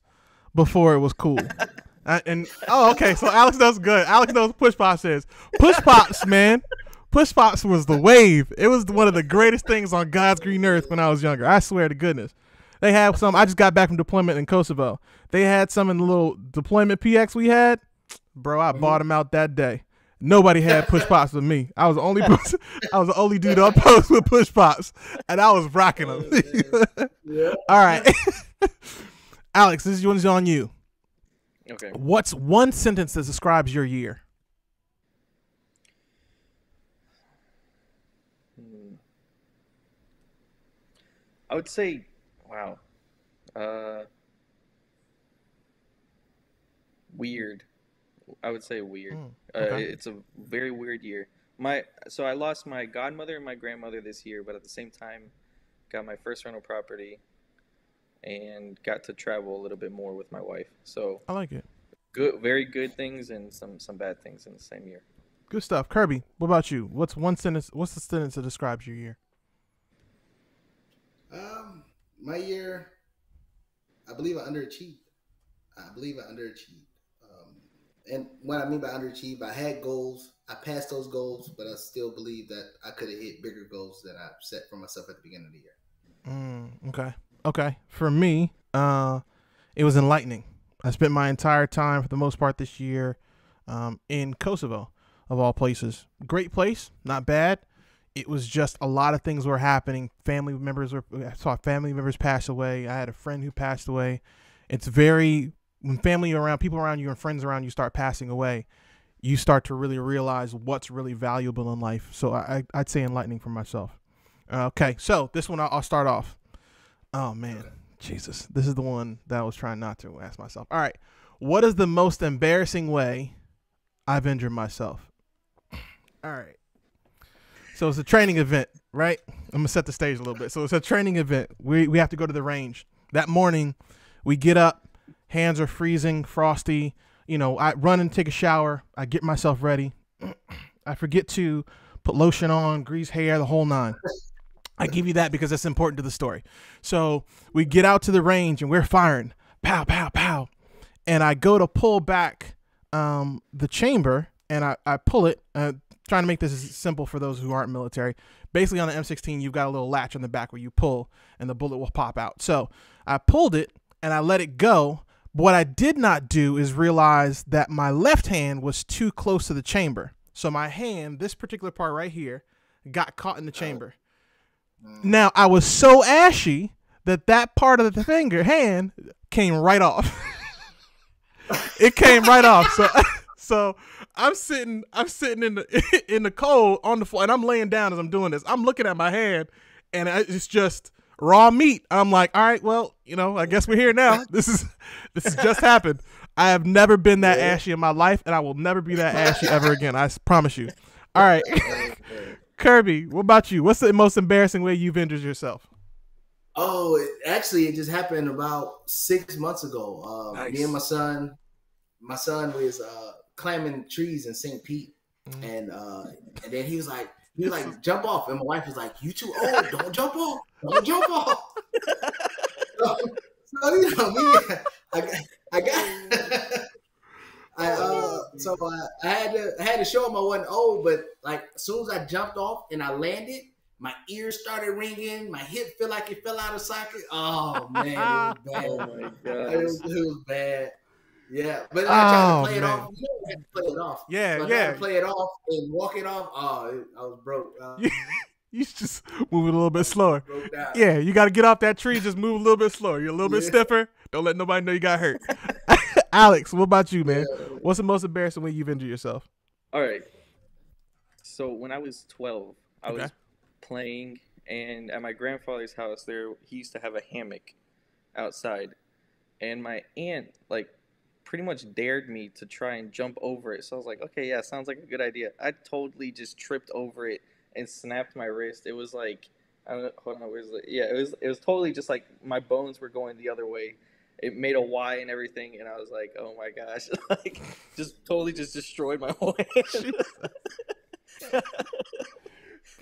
before it was cool. *laughs* and oh, okay. So Alex knows good. Alex knows push pops is. Push pops, man. Push pops was the wave. It was one of the greatest things on God's green earth when I was younger. I swear to goodness. They had some. I just got back from deployment in Kosovo. They had some in the little deployment PX we had. Bro, I bought them out that day. Nobody had push *laughs* pops with me. I was the only person, I was the only dude on post with push pops, and I was rocking them. *laughs* yeah. All right, *laughs* Alex, this one's on you. Okay. What's one sentence that describes your year? Hmm. I would say Wow. Uh, weird. I would say weird. Mm, okay. uh, it's a very weird year. My so I lost my godmother and my grandmother this year, but at the same time, got my first rental property, and got to travel a little bit more with my wife. So I like it. Good, very good things and some some bad things in the same year. Good stuff, Kirby. What about you? What's one sentence? What's the sentence that describes your year? Um, my year, I believe I underachieved. I believe I underachieved. Um, and what I mean by underachieved, I had goals. I passed those goals, but I still believe that I could have hit bigger goals that I set for myself at the beginning of the year. Mm, okay. Okay. For me, uh, it was enlightening. I spent my entire time, for the most part, this year um, in Kosovo, of all places. Great place, not bad it was just a lot of things were happening. Family members were I saw family members pass away. I had a friend who passed away. It's very when family around people around you and friends around you start passing away, you start to really realize what's really valuable in life. So I, I'd say enlightening for myself. Okay, so this one I'll start off. Oh man, Jesus, this is the one that I was trying not to ask myself. All right, what is the most embarrassing way I've injured myself? All right. So it's a training event, right? I'm gonna set the stage a little bit. So it's a training event. We we have to go to the range. That morning, we get up, hands are freezing, frosty. You know, I run and take a shower. I get myself ready. *clears throat* I forget to put lotion on, grease hair, the whole nine. I give you that because that's important to the story. So we get out to the range and we're firing, pow, pow, pow, and I go to pull back um, the chamber and I, I pull it. Uh, trying to make this as simple for those who aren't military. Basically, on the M16, you've got a little latch on the back where you pull and the bullet will pop out. So I pulled it and I let it go. But what I did not do is realize that my left hand was too close to the chamber. So my hand, this particular part right here, got caught in the chamber. Mm. Now I was so ashy that that part of the finger hand came right off. *laughs* it came right off. So *laughs* *laughs* so I'm sitting, I'm sitting in the *laughs* in the cold on the floor, and I'm laying down as I'm doing this. I'm looking at my hand, and it's just raw meat. I'm like, all right, well, you know, I guess we're here now. *laughs* This is this has just happened. I have never been that ashy in my life, and I will never be that ashy ever again. I promise you. All right, *laughs* Kirby, what about you? What's the most embarrassing way you've injured yourself? Oh, it, actually, it just happened about six months ago. Uh, nice. Me and my son, my son was uh, climbing trees in St. Pete, mm-hmm. and uh, and then he was like, he was like, *laughs* jump off, and my wife was like, you too old, don't jump off, don't jump off. so, *laughs* so, you know, me, I got, I got. I uh, so I, I had to I had to show him I wasn't old, but like as soon as I jumped off and I landed, my ears started ringing, my hip felt like it fell out of socket. Oh man, it was *laughs* bad. Oh my god. It was, it was bad. Yeah, but I tried Oh, to play it man. off. You know, I had to play it off. Yeah, So I tried yeah. to play it off and walk it off. Oh, it, I was broke. Uh, *laughs* You, you just move it a little bit slower. Yeah, you got to get off that tree. Just move a little bit slower. You're a little bit stiffer. Don't let nobody know you got hurt. *laughs* *laughs* Alex, what about you, man? Yeah. What's the most embarrassing way you've injured yourself? All right. So when I was 12, I Okay. was playing, and at my grandfather's house, there he used to have a hammock outside, and my aunt like pretty much dared me to try and jump over it. So I was like, okay, yeah, sounds like a good idea. I totally just tripped over it and snapped my wrist. It was like, I don't know, hold on, where's the? Yeah, it was it was totally just like my bones were going the other way. It made a Y and everything, and I was like, "Oh my gosh!" *laughs* like, just totally just destroyed my *laughs* whole hand. *laughs*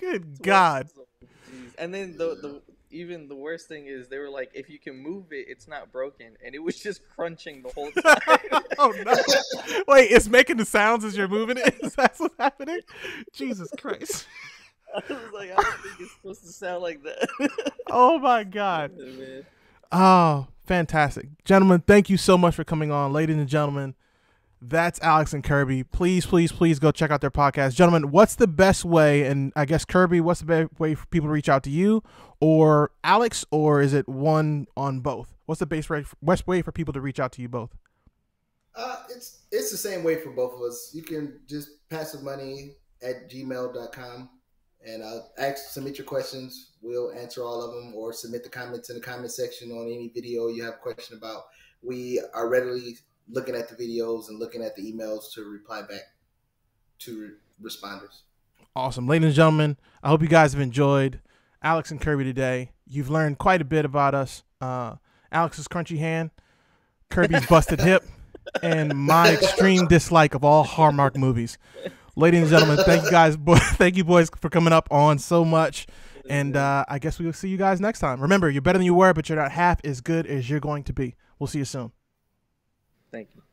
Good God. And then the the even the worst thing is they were like, if you can move it, it's not broken, and it was *laughs* just crunching the whole *laughs* oh, time. oh no! Wait, it's making the sounds as you're moving it. *laughs* Is that what's happening? Jesus Christ! I was like, I don't think it's supposed to sound like that. Oh my God! Man. Oh, fantastic, gentlemen! Thank you so much for coming on, ladies and gentlemen. That's Alex and Kirby. Please, please, please go check out their podcast, gentlemen. What's the best way? And I guess Kirby, what's the best way for people to reach out to you or Alex, or is it one on both? What's the best way, best way for people to reach out to you both? Uh, it's it's the same way for both of us. You can just pass the money at gmail.com and uh, ask, submit your questions. We'll answer all of them or submit the comments in the comment section on any video you have a question about. We are readily looking at the videos and looking at the emails to reply back to re- responders. Awesome. Ladies and gentlemen, I hope you guys have enjoyed Alex and Kirby today. You've learned quite a bit about us. Uh, Alex's crunchy hand, Kirby's busted hip, and my extreme dislike of all Hallmark movies. Ladies and gentlemen, thank you guys, *laughs* thank you boys for coming up on so much. And uh, I guess we will see you guys next time. Remember, you're better than you were, but you're not half as good as you're going to be. We'll see you soon. Thank you.